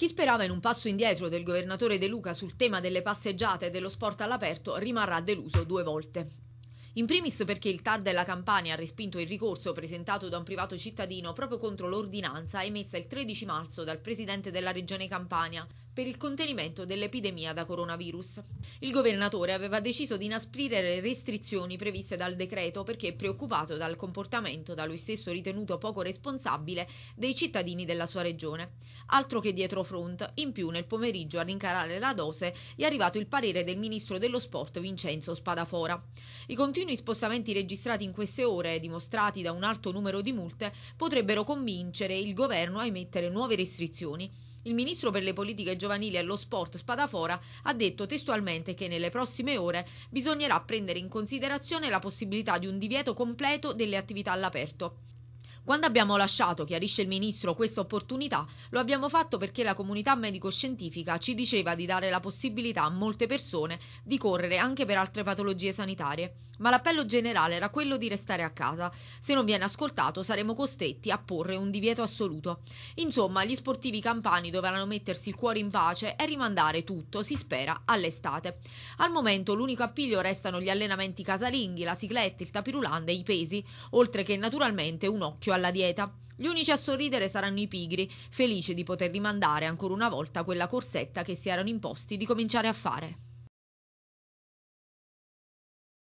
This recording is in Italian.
Chi sperava in un passo indietro del governatore De Luca sul tema delle passeggiate e dello sport all'aperto rimarrà deluso due volte. In primis perché il TAR della Campania ha respinto il ricorso presentato da un privato cittadino proprio contro l'ordinanza emessa il 13 marzo dal presidente della regione Campania, per il contenimento dell'epidemia da coronavirus. Il governatore aveva deciso di inasprire le restrizioni previste dal decreto perché preoccupato dal comportamento, da lui stesso ritenuto poco responsabile, dei cittadini della sua regione. Altro che dietro front, in più nel pomeriggio a rincarare la dose è arrivato il parere del ministro dello sport Vincenzo Spadafora. I continui spostamenti registrati in queste ore, dimostrati da un alto numero di multe, potrebbero convincere il governo a emettere nuove restrizioni. Il ministro per le politiche giovanili e lo sport Spadafora ha detto testualmente che nelle prossime ore bisognerà prendere in considerazione la possibilità di un divieto completo delle attività all'aperto. Quando abbiamo lasciato, chiarisce il ministro, questa opportunità, lo abbiamo fatto perché la comunità medico-scientifica ci diceva di dare la possibilità a molte persone di correre anche per altre patologie sanitarie ma l'appello generale era quello di restare a casa. Se non viene ascoltato saremo costretti a porre un divieto assoluto. Insomma, gli sportivi campani dovranno mettersi il cuore in pace e rimandare tutto, si spera, all'estate. Al momento l'unico appiglio restano gli allenamenti casalinghi, la cicletta, il tapirulande e i pesi, oltre che naturalmente un occhio alla dieta. Gli unici a sorridere saranno i pigri, felici di poter rimandare ancora una volta quella corsetta che si erano imposti di cominciare a fare.